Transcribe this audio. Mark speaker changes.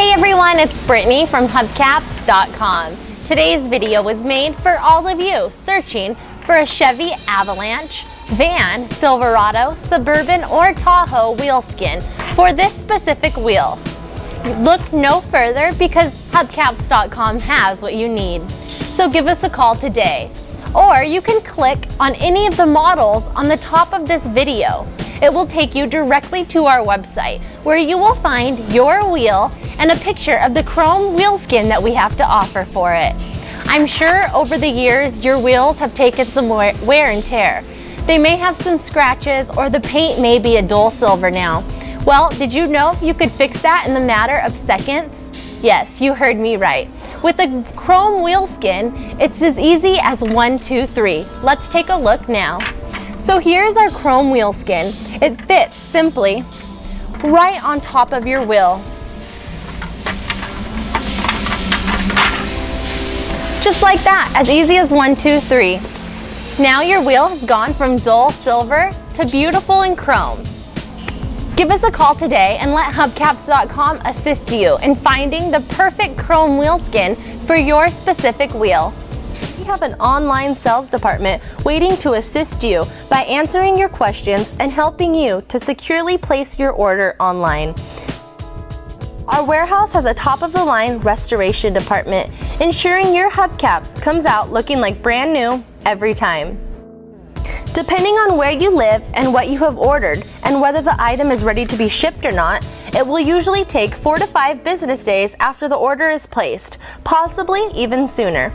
Speaker 1: Hey everyone, it's Brittany from hubcaps.com. Today's video was made for all of you searching for a Chevy Avalanche, van, Silverado, Suburban, or Tahoe wheel skin for this specific wheel. Look no further because hubcaps.com has what you need. So give us a call today. Or you can click on any of the models on the top of this video. It will take you directly to our website where you will find your wheel and a picture of the chrome wheel skin that we have to offer for it. I'm sure over the years your wheels have taken some wear and tear. They may have some scratches or the paint may be a dull silver now. Well, did you know you could fix that in the matter of seconds? Yes, you heard me right. With a chrome wheel skin, it's as easy as one, two, three. Let's take a look now. So here's our chrome wheel skin. It fits simply right on top of your wheel. Just like that, as easy as one, two, three. Now your wheel has gone from dull silver to beautiful and chrome. Give us a call today and let hubcaps.com assist you in finding the perfect chrome wheel skin for your specific wheel. Have an online sales department waiting to assist you by answering your questions and helping you to securely place your order online. Our warehouse has a top-of-the-line restoration department, ensuring your hubcap comes out looking like brand new every time. Depending on where you live and what you have ordered and whether the item is ready to be shipped or not, it will usually take 4 to 5 business days after the order is placed, possibly even sooner.